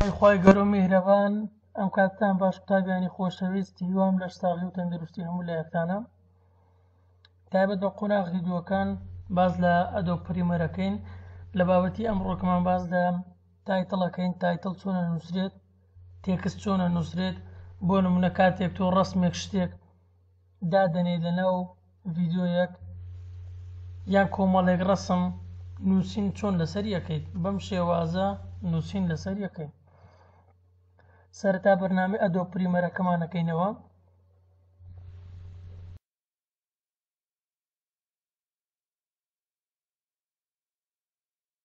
ئەی خوای گەورە و میهرەبان ئەم کاتتان باش قوتابیانی خۆشەویست هیوام لەش ساغی و تەندروستی هەموو لایەکتانە تایبەت بە قۆناغ یددیوەکان باز لە ئەدۆ پریمەرەکەین لە بابەتی ئەم ڕۆکمان باز لە تایتڵەکەین تایتڵ چۆنە نووسرێت تێکست چۆنە نووسرێت بۆ نمونە کاتێک تۆ ڕسمێک شتێک دادەنێی لەناو ڤیدیۆیەک یان کۆمەڵێک ڕسم نووسین چۆن لەسەر یەکەیت بەم شێوازە نووسین لەسەر یەکەین سەرتا بەرنامی ئەدۆ پریمەرەکەمانەکەینەوە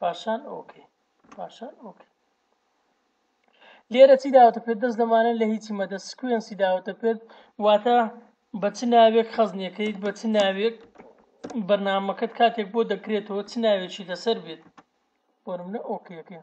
پاشان ئۆکەی پاشان ئۆکەی لێرە چی داوەتە پێت دەست لەمانە لە هیچی مەدە سکوێنسی داوەتە پێت واتە بە چ ناوێک خەزنیەکەیت بە چ ناوێک بەرنمەکەت کاتێک بۆ دەکرێتەوە چ ناوێکی لەسەر بێت بۆرمە ئۆکیەکەی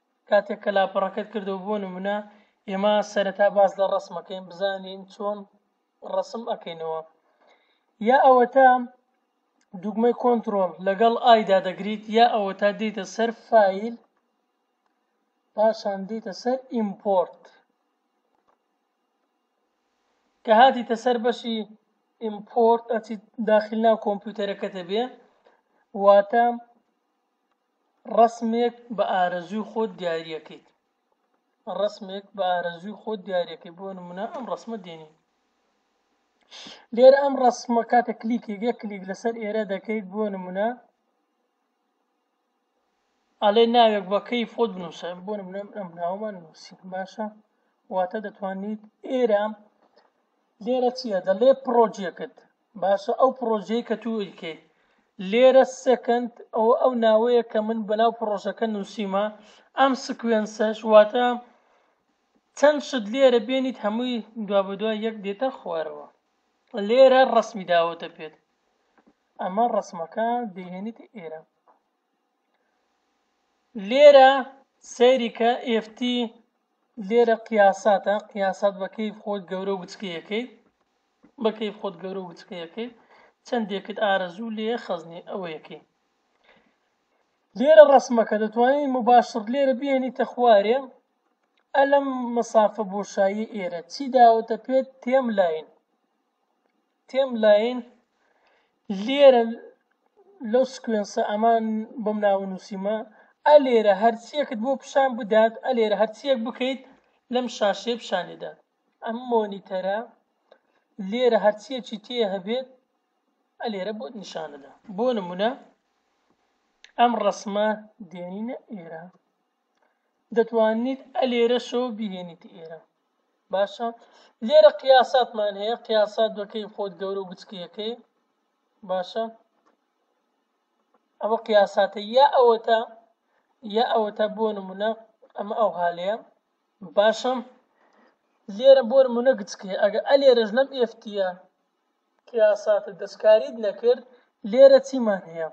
کاتێک کە لاپەڕەکەت کردەوە بۆ نمونە ئێمە سەرەتا باس لە ڕسمەکەین بزانین چۆن ڕسم ئەەکەینەوە یا ئەوەتا دوگمەی کۆنتترۆل لەگەڵ ئایدا دەگریت یا ئەوە تا دیتە سەر فیل پاشان دیتە سەر ئیمپۆرت کە هاتیتە سەر بەشی ئیمپۆرت ئەچیت داخل ناو کۆمپیوتەرەکەتە بێ واتە ڕەسمێک بە ئارەزووی خۆت دیاریەکەیت ڕەسمێک بە ئارەزووی خۆت دیارەکەی بۆ نمونە ئەم ڕسممە دێنین لێرە ئەم ڕسممە کاتە کلیکێک یە کلیک لەسەر ئێرە دەکەیت بۆ نمونە ئەڵێ ناوێک بەکەی فۆت بنووسە بۆ نمونە ئەم ناومان نووسی باشە واتە دەتوانیت ئێرە لێرە چییە دەڵێ پرۆژیەکەت باشە ئەو پڕۆژەی کە توو ئیلکەی لێرە سێکەند ئەو ئەو ناوەیە کە من بەناو پڕۆژەکە نووسیمە ئەم سکوێنسەش واتە چەند شت لێرە بێنیت هەمووی دوا بە دوای یەک دێتە خوارەوە لێرە ڕسمی داوەتە پێت ئەمە ڕسمەکە دەهێنیت ئێرە لێرە سەیریکە ئفتی لێرە قیاساتە قیاسات بەکەی خۆت گەورە و بچکەکەیت بە کەیف خۆت گەورە و گچکەیەکەی چەندێکت ئارەزوو لێیە خەزنی ئەوەیەکەی لێرە ڕسمەکە دەتوانین مباشڕ لێرە بێنیتە خوارێ ئەلم مسافە بۆشایی ئێرە چی داوەتە پێت تێم لاین تێم لاین لێرە لەو سکوێنسە ئەمان بەم ناو نووسیمە ئە لێرە هەرچیەکت بۆ پیشان بدات ئە لێرە هەرچیەک بکەیت لەم شاشێ پیشانێدات ئەم مۆنیتەرە لێرە هەرچیەکی تێ هەبێت ئە لێرە بۆت نیشانەدا بۆ نمونە ئەم ڕسمە دێنینە ئێرە دەتوانیت ئە لێرە شۆ بهێنیت ئێرە باشە لێرە قیاساتمان هەیە قیاسات دەکەی خۆت گەورە و بچکیەکەی باشە ئەوە قیاساتە یا ئەوەتا یا ئەوەتا بۆ نمونە ئەمە ئەو هاالەیە باشم لێرە بۆ نمونە گچکێ ئەگە ئە لێرەش لەم ئێفتیە کیاساتە دەستکاریت نەکرد لێرە چیمان هەیە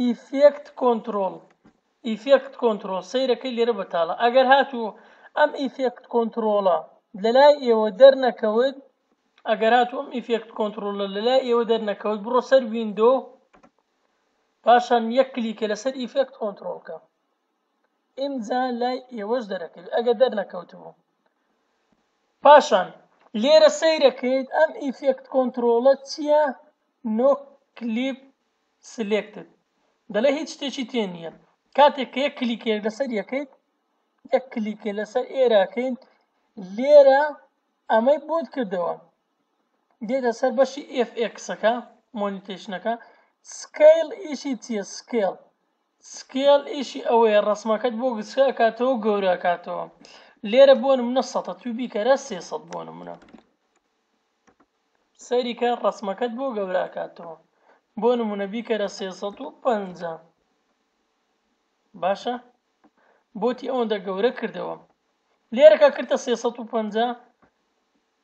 ئیفێکت کۆنتترۆل ئیفێکت کۆنتترۆل سیرەکەی لێرە بەتاڵە ئەگەر هاتوو ئەم ئیفێکت کۆنتترۆڵە لە لای ئێوە دەرنەکەوت ئەگەر هاتوو ئەم ئیفێکت کۆنتترۆلە لە لای ئێوە دەرنەکەوت بڕۆ سەر ویندۆ پاشان یەک کلیکە لەسەر ئیفێکت کۆنتترۆلکە ئینجا لای ئێوەش دەرەکەوی ئەگە دەرنەکەوتبوو پاشان لێرە سەیرەکەیت ئەم ئیفێکت کۆنتترۆڵە چییە نۆ کلیپ سلێکتت دەڵێ هیچ شتێکی تێ نییە کاتێک کە یەک کلیکێک لەسەر یەکەیت یەک کلیکێ لەسەر ئێراکەین لێرە ئەمەی بۆت کردەوە دێتە سەر بەشی ئف ئێکسەکە مۆنیتەیشنەکە سکیل ئیشی چییە سکیل سکیل ئیشی ئەوەیە ڕسمەکەت بۆ گچکە کاتەوە گەورە کاتەوە لێرە بۆ منە سەتە توی بیکەرە سێ سەد بۆ منە سەریکە ڕسمەکەت بۆ گەورە کاتەوە بۆ نمونە بیکەرە سێ سەد و پەنجە باشە بۆتی ئەوەندە گەورە کردەوە لێرەکە کردە سێ سەد و پەنجە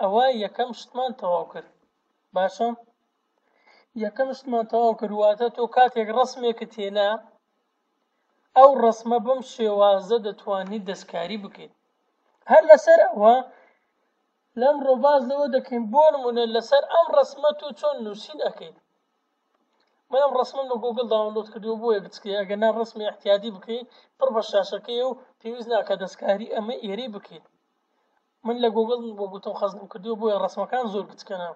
ئەوە یەکەم شتمان تەواو کرد باشە یەکەم شتمان تەواو کردواتە تۆ کاتێک ڕسمێکت هێنا ئەو ڕسمە بەم شێوازە دەتوانیت دەستکاری بکەیت هەر لەسەر ئەوە لەم ڕۆباز لەوە دەکەین بۆ نمونە لەسەر ئەم ڕسمەت و چۆن نووسین ئەەکەیت من ئەم ڕسمم لە گۆگل داونلۆد کردو بۆیە گچکەیە ئەگەر نا ڕسمی احتیادی بکەی پڕ بە شاشەکەیە و پێویست ناکە دەستکاری ئەمە ئێرەی بکەیت من لە گۆگل بۆ گوتم خەزم کردو بۆیە ڕسمەکان زۆر گچکەنە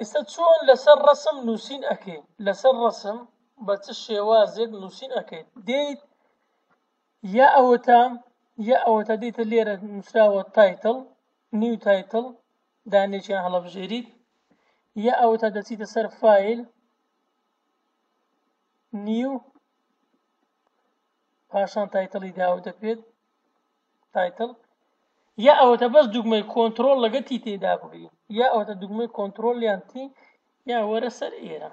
ئیستا چۆن لەسەر ڕسم نووسین ئەەکەین لەسەر ڕسم بە چ شێوازێک نووسین ئەەکەیت دەیت یا ئەوەتە یا ئەوەتە دەیتە لێرە نووسراوە تایتل نیو تایتل دانێکیان هەڵەبژێریت یا ئەوەتا دەچیتە سەر فیل نیو پاشان تایتڵی داو دەکرێت تایتڵ یا ئەوەتە بەس دوگمەی کۆنتترۆل لەگەتی تێدا بگری یا ئەوتە دوگمەی کۆنتترۆل یانتی یا وەرە سەر ئێرە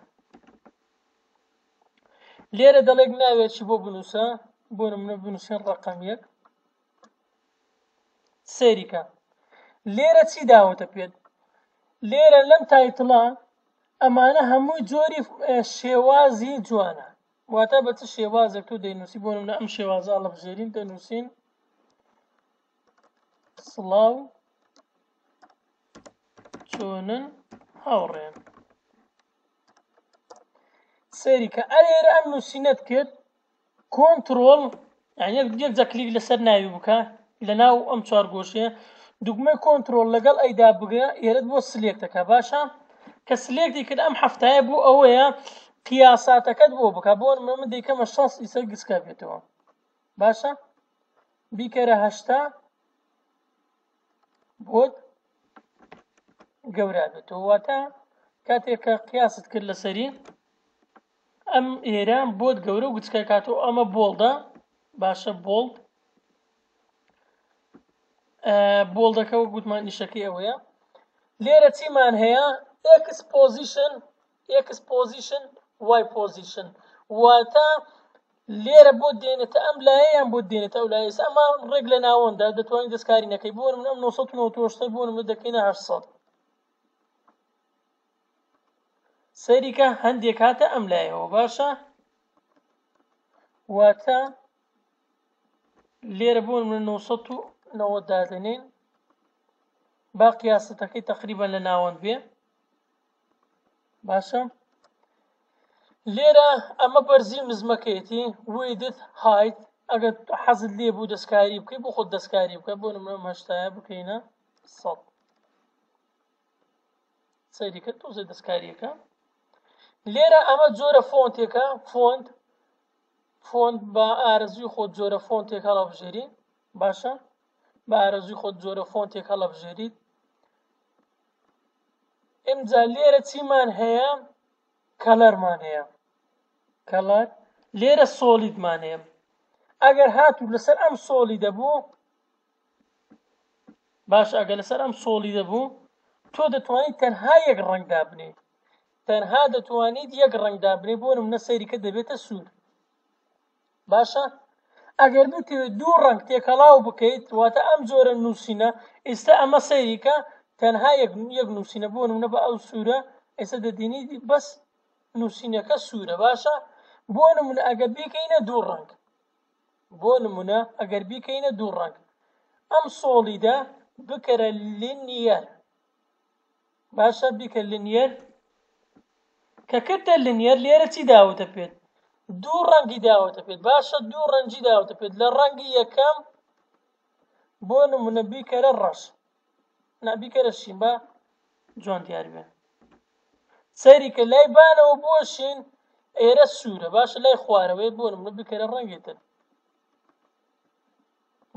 لێرە دەڵێک ناوێت چی بۆ بنووسە بۆ منە بنووسێن ڕقم یەک سەیریکە لێرە چی داوەتە پێت لێرە لەم تایتڵە ئەمانە هەمووی جۆری شێوازی جوانە واتە بە چ شێوازێک تۆ دەینوسی بۆ لە ئەم شێوازە لە بژێرین دەنووسین سڵاو چۆنن هاوڕێن سەیریکە ئەرێرە ئەم نووسینەت کرد کۆنتڕۆڵ یەکجا کلیک لەسەر ناوی بکە لە ناو ئەم چوار گۆشەیە دوگمە کۆنتترۆل لەگەڵ ئەیدا بگە ئێرت بۆ سلێکتەکە باشە کە سلێکتی کرد ئەم هەفتایە بۆ ئەوەیە قیاساتەکەت بۆ بکە بۆ من دەیکەمە شەست ئیسەر گچکە بێتەوە باشە بیکەرە هەشتا بۆت گەورە بێتەوە واتە کاتێک کە قیاست کرد لەسەری ئەم ئێرە بۆت گەورە و گچکە کاتەوە ئەمە بۆڵدە باشە بۆڵد بۆڵدەکە و گوتمان نیشەکەی ئەوەیە لێرە چیمان هەیە ئێکس پۆزیشن ئێکس پۆزیشن وای پۆزیشن واتە لێرە بۆ دێنێتە ئەم لایەیان بۆ دێنێتە ئەو لایەس ئەمە ڕێک لە ناوەندا دەتوانین دەستکاری نەکەی بۆ من ئەم 1990 بۆ من دەکەینە 800 سەیریکە هەندێک کاتە ئەم لایەوە باشە واتە لێرە بۆن من 990 دادنین با قیاستەکەی تقریبا لە ناوەند بێ باشە لێرە ئەمە بەرزی مزمەکەیەتی ویدت هایت ئەگەر حەزت لێ بوو دەستکاری بکەی بۆ خۆت دەستکاری بکە بۆ نمرم هەشتایە بکەینە سەد سەیری کرد تۆزێ دەستکاریەکە لێرە ئەمە جۆرە فۆنتێکە فۆند فۆند بە ئارزوی خۆ جۆرە فۆنتێک هەڵە بژێری باشە بە ئارزوی خۆ جۆرە فۆنتێک هەڵە بژێریت ئمجا لێرە چیمان هەیە کەلەرمان هەیە کەڵەر لێرە سۆلیدمان هەیە ئەگەر هاتوو لەسەر ئەم سۆلی دەبوو باشە ئەگە لەسەر ئەم سۆڵی دەبوو تۆ دەتوانیت تەنها یەک ڕنگ دابنێ تەنها دەتوانیت یەک ڕنگ دابنێ بۆ منە سەیریکە دەبێتە سوود باشە ئەگەر بتوێت دوو ڕنگ تێکەڵاو بکەیت واتە ئەم جۆرە نووسینە ئێستا ئەمە سەیریکە تەنها یەک یەک نووسینە بۆ منە بە ئەو سوورە ئێستا دەدینی بەس نووسینەکە سوورە باشە بۆ منە ئەگە بیکەینە دوو ڕنگ بۆ نمونە ئەگەر بیکەینە دوو ڕەنگ ئەم سۆڵیدە بکەرە لینیەر باشە بیکە لینیەر کە کردە لینیەر لێرە چی داوەتە پێت دوو ڕەنگی داوەتە پێت باشە دوو ڕەنجی داوەتە پێت لە ڕەنگی یەکەم بۆ نمونە بیکەرە ڕەش نا بیکەرە شین با جوان دیار بێ سەیری کە لای بانەوە بۆ شین ئێرە سوورە باشە لای خوارەوەی بۆ منە بکەرە ڕەنگێتن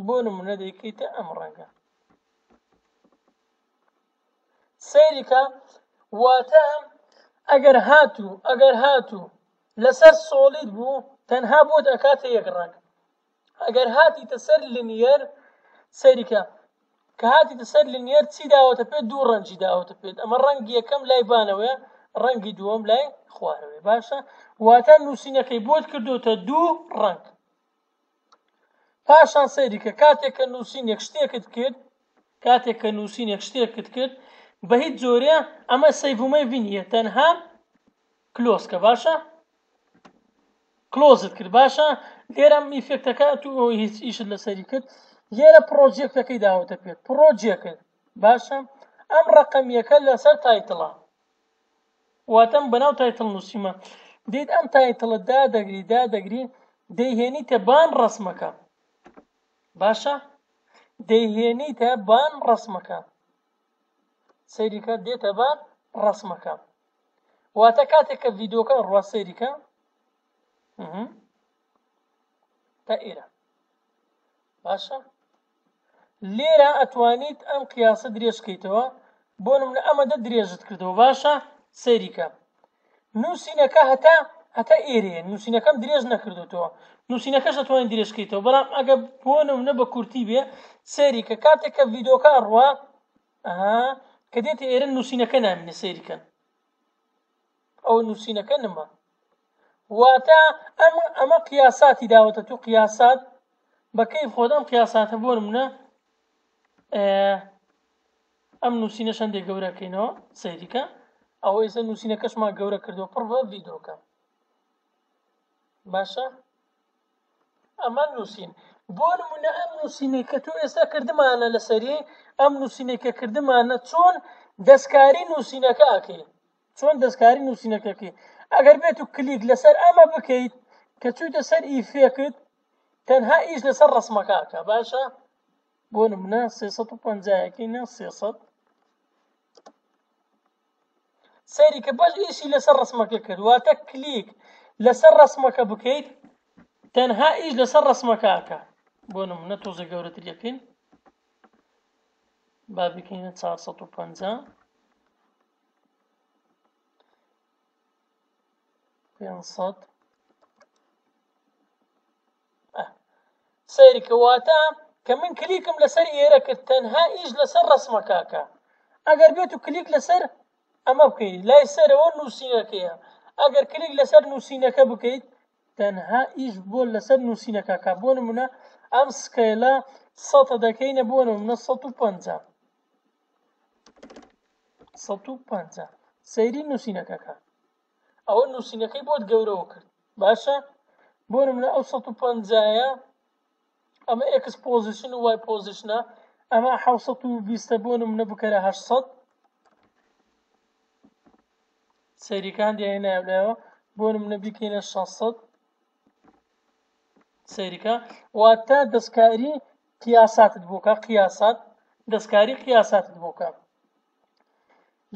بۆ نمونە دەیکەیتە ئەم ڕەنگە سەیریکە واتە ئەگەر هاتوو ئەگەر هاتوو لەسەر سۆڵیت بوو تەنها بۆت ئەکاتە یەک ڕەنگ ئەگەر هاتیتە سەر لنیەر سەیریکە کە هاتیتە سەر لنیەر چی داوەتە پێ دوو ڕەنجی داوەتە پێت ئەمە ڕەنگی یەکەم لای بانەوەە ڕەنگی دووەم لای خوارەوەێ باشە واتە نووسینەکەی بۆت کردوتە دوو ڕەنگ پاشان سەیریکە کاتێک کە نووسینێک شتێکت کرد کاتێک کە نووسینێک شتێکت کرد بە هیچ جۆرێ ئەمە سەیڤمەی ڤینە تەنها کلۆسکە باشە کلۆزت کرد باشە لێرە میفێکتەکە تو ئەوی هیچ ئیشت لەسەری کرد لێرە پرۆژێکتەکەی داوەتە پێت پرۆژێکت باشە ئەم ڕقمیەکە لەسەر تایتڵە واتەم بەناو تایتڵ نووسیمە دیت ئەم تایتڵە دادەگری دادەگری دەیهێنیتە بان ڕسمەکە باشە دەیهێنیتە بان ڕسمەکە سەیریکە دێتە بار ڕسمەکە واتە کاتێک کە ڤیدۆکە ڕوا سەیریکە تا ئێرە باشە لێرە ئەتوانیت ئەم قیاسە درێژکەیتەوە بۆ نمونە ئەمە دە درێژت کردەوە باشە سەیریکە نووسینەکە هەتا هەتا ئێرەیە نووسینەکەم درێژ نەکردوتەوە نووسینەکەش دەتوانین درێژکەیتەوە بەڵام ئەگە بۆ نمونە بە کورتی بێ سەیری کە کاتێک کە ڤیدۆکە ئەڕوا کە دێتە ئێرە نووسینەکە نامینە سەیریکەن ئەو نووسینەکە نمە واتە ئەمە ئەمە قیاساتی داوەتە تو قیاسات بەکەی خۆدەم قیاساتە بۆ منە ئەم نوسینەش هەندێ گەورە کەینەوە سەیریکە ئەوە ئێستا نوسینەکەشمان گەورە کردو پڕ بە ڤیدۆکە باشە ئەمە نووسین بۆ نمونە ئەم نووسینەی کە تۆ ئێستا کردمانە لەسەری ئەم نووسینەی کە کردمانە چۆن دەستکاری نووسینەکە ئەکەی چۆن دەستکاری نووسینەکەکەی ئەگەر بێت و کلیک لەسەر ئەمە بکەیت کە چوویتە سەر ئیفێکت تەنها ئیش لەسەر ڕسمەکەکە باشە بۆ نمونە سێ سەد و پەنجا یەکەینە سێ سەد سەیری کە باش ئیشی لەسەر ڕسمەکە کرد واتە کلیک لەسەر ڕسمەکە بکەیت تەنها ئیش لەسەر ڕسمەکەکە بۆ نمونە تۆزە گەورەتر یەکەین با بکەینە 450 پێنسەد سەیری کە واتە کە من کلیکم لەسەر ئێرە کرد تەنها ئیش لەسەر ڕسمەکەکە ئەگەر بێت و کلیک لەسەر ئەمە بکەیت لای سەرەوە نووسینەکەیە ئەگەر کلیک لەسەر نووسینەکە بکەیت تەنها ئیش بۆ لەسەر نووسینەکەکە بۆ نمونە ئەم سکەیلە سەتە دەکەینە بۆ نمونە 150 150 سەیری نووسینەکەکە ئەوە نووسینەکەی بۆت گەورەوە کرد باشە بۆ منە ئەو 150ە ئەمە ئکس پۆزیشن و وای پۆزیشنە ئەمە 1920 بۆ منە بکەرە 800 سەیریکان دیای نایەوە بۆ منە بکەینە 600 سەیریکە واتە دەستکاری قیاساتت بۆکە قیاسات دەستکاری قیاساتت بۆکە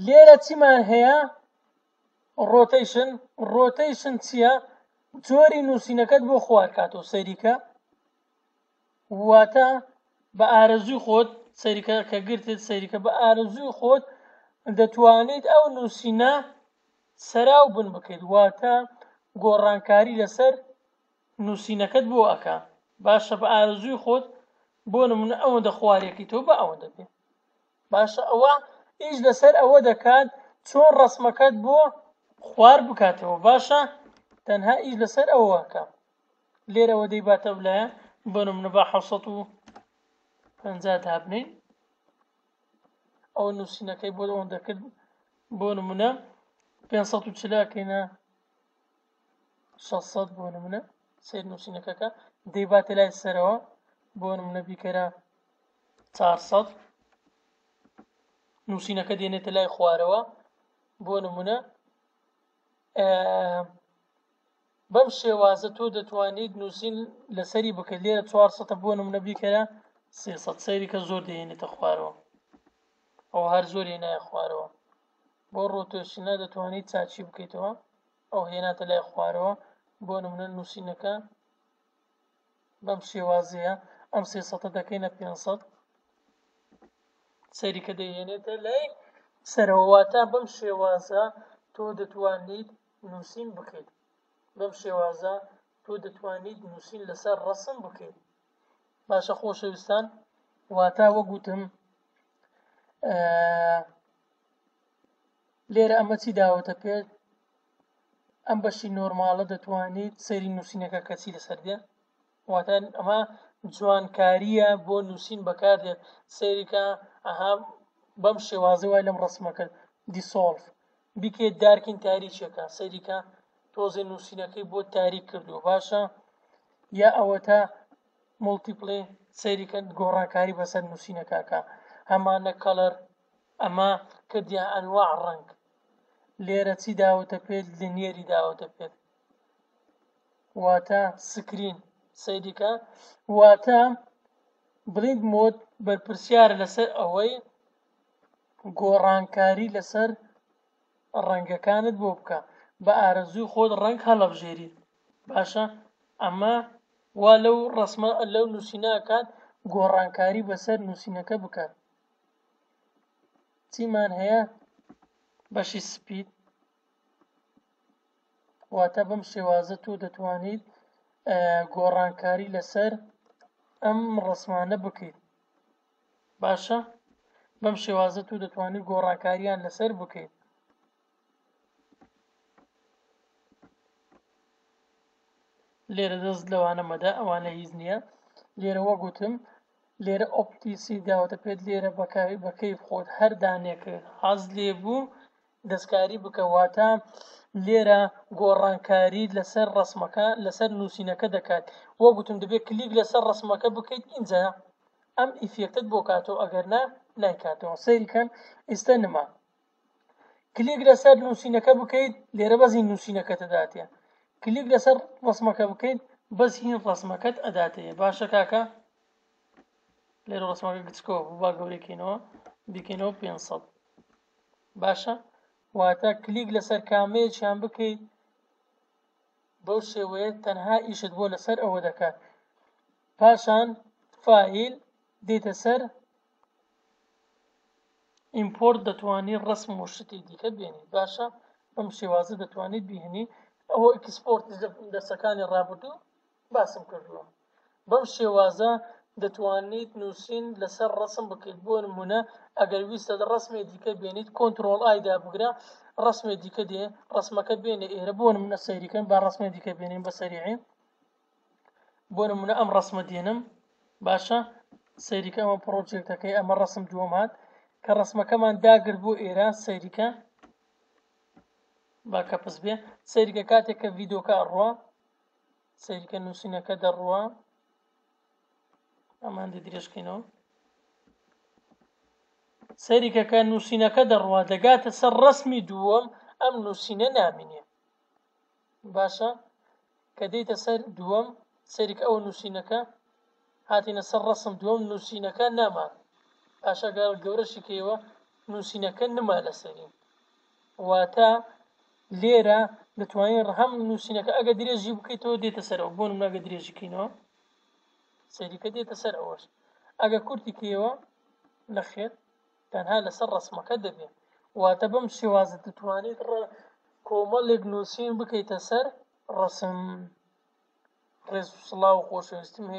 لێرە چیمان هەیە ڕۆتەیشن ڕۆتەیشن چییە جۆری نووسینەکەت بۆ خوارکات و سەریکە واتە بە ئارەزوی خۆت سەریکە کە گرتت سەریکە بە ئارەزوی خۆت دەتوانیت ئەو نووسینە سەراو بن بکەیت واتە گۆڕانکاری لەسەر نووسینەکەت بۆ ئەکا باشە بە ئارزووی خۆت بۆ نمونە ئەوەندە خوارێکی تۆ بە ئەوەندە بێ باشە ئەوە ئیش لەسەر ئەوە دەکات چۆن ڕسمەکەت بۆ خوار بکاتەوە باشە تەنها ئیش لەسەر ئەوەکە لێرەوە دەیباتە لایە بنم نە بە حوسەت و پەنجا دابنین ئەو نووسینەکەی بۆ ئەوەن دەکرد بۆ نمونە پێ چلاکەینە 600 بۆ نمونە سیر نووسینەکەکە دەیباتە لای سەرەوە بۆ نمونە بیکەرە 400 نووسینەکە دێنێتە لای خوارەوە بۆ نمونە بەم شێوازە تۆ دەتوانیت نووسین لەسەری بکە لێرە 400 بۆ نمونە بیکەرە 300 سەیری کە زۆر دێنێتە خوارەوە ئەو هەر زۆری نایە خوارەوە بۆ ڕۆتۆشینە دەتوانیت چاچی بکەیتەوە ئەو هێناتە لای خوارەوە بۆ نمونە نووسینەکە بەم شێوازەیە ئەم سێ سەتە دەکەینە پێ سەد سەریکە دەهێنێتە لای سەرەوەواتە بەم شێوازە تۆ دەتوانیت نووسین بکەیت بەم شێوازە تۆ دەتوانیت نووسین لەسەر ڕسم بکەیت باشە خۆشەویستان واتا وەگوتم لێرە ئەمە چی داوەتە پێت ئەم بەشی نۆرماڵە دەتوانیت سەیری نووسینەکە کەچی لەسەر دێ واتە ئەمە جوانکاریە بۆ نووسین بەکاردێت سەیریکە ئەها بەم شێوازی وای لەم ڕسمە کرد دیسۆڵف بیکێت دارکین تاریکێکە سەیریکە تۆزێ نووسینەکەی بۆ تاریک کردو باشە یا ئەوەتا مڵتیپلی سەیریکە گۆڕانکاری بەسەر نووسینەکەکە هەمانە کەڵەر ئەمە کردیە ئەنواع ڕەنگ. لێرە چی داوەتە پێت لنیەری داوەتە پێت واتە سکرین سەیریکە واتە بڵیند مۆد بەرپرسیار لەسەر ئەوەی گۆڕانکاری لەسەر ڕەنگەکانت بۆ بکە بە ئارەزووی خۆت ڕەنگ هەڵەبژێری باشە ئەمە وا لەو ڕسمە لەو نووسینەکات گۆڕانکاری بەسەر نووسینەکە بکات چیمان هەیە بەشی سپید واتە بەم شێوازە تۆ دەتوانیت گۆڕانکاری لەسەر ئەم ڕسمانە بکەیت باشە بەم شێوازە تو دەتوانانی گۆڕانکاریان لەسەر بکەیت لێرە دەست لەوانە مەدە ئەوانە هیچ نییە لێرە وەگوتم لێرە ئۆپتیسی داوەتە پێت لێرە بەکاری بەکەی خۆت هەردانێکە حەز لێ بوو دەستکاری بکەواتە لێرە گۆڕانکاری لەسەر ڕسمەکە لەسەر نووسینەکە دەکات وەگوتم دەبێت کلیک لەسەر ڕسمەکە بکەیت ئینجا ئەم ئیفێکتت بۆ کاتەوە ئەگەر نا نایکاتەوە سەیرکەن ئیستا نما کلیک لەسەر نووسینەکە بکەیت لێرە بەزین نووسینەکەتە داتێ کلیک لەسەر ڕسمەکە بکەیت بەس هین ڕسمەکەت ئەداتەیە باشە کاکە لێرە ڕسمەکە گچکەوە با گەورەکەینەوە بکەینەوە 500 باشە واتە کلیک لەسەر کامەیەکیان بکەیت بەو شێوەیە تەنها ئیشت بۆ لەسەر ئەوە دەکات پاشان فائیل دیتە سەر ئیمپۆرت دەتوانی ڕەسم و شتی دیکە بێنی باشە بەم شێوازە دەتوانیت بیهنی ئەوە ئیکسپۆرت دەرسەکانی ڕابردوو باسم کردووە بەم شێوازە دەتوانیت نووسین لەسەر ڕسم بکەیت بۆ نمونە ئەگەر ویستە ڕسمێ دیکە بێنیت کۆنتترۆل ئایدا بگرە ڕسمێ دیکە دێ ڕسمەکە بێنێ ئێرە بۆ نمونە سەیریکەن با ڕسمێ دیکە بێنین بە سەریعی بۆ نمونە ئەم ڕسمە دێنم باشە سەیریکە ئەمە پڕۆژێکتەکەی ئەمە ڕسم دووەم هات کە ڕسمەکەمان داگرت بۆ ئێرە سەیریکە با کە پس بێ سەیریکە کاتێک کە ڤیدۆکە ئەڕوە سەیریکە نووسینەکە دەڕوە ئەمان دی درێژکەینەوە سەریکەکە نووسینەکە دەڕوا دەگاتە سەر ڕسمی دووەم ئەم نووسینە نامینێ باشە کە دێیتە سەر دووەم سەیرک ئەوە نووسینەکە هاتینە سەر ڕسم دووەم نووسینەکە ناما باشە گەڵ گەورەشی کەیەوە نووسینەکە نما لەسەری واتە لێرە دەتوانین ڕهەم نووسینەکە ئەگە درێژی بکەیتەوە دێتە سەرەوە بۆ مناگە درێژیکەینەوە سەریکە دێتە سەر ئەوەش ئەگە کورتی کەیەوە نەخێت تەنها لەسەر ڕسمەکە دەبێ واتە بەم شێوازە دەتوانیت کۆمەڵێک نووسین بکەیتە سەر ڕسم ڕێز و سڵاو و خۆشەویستیم هەیە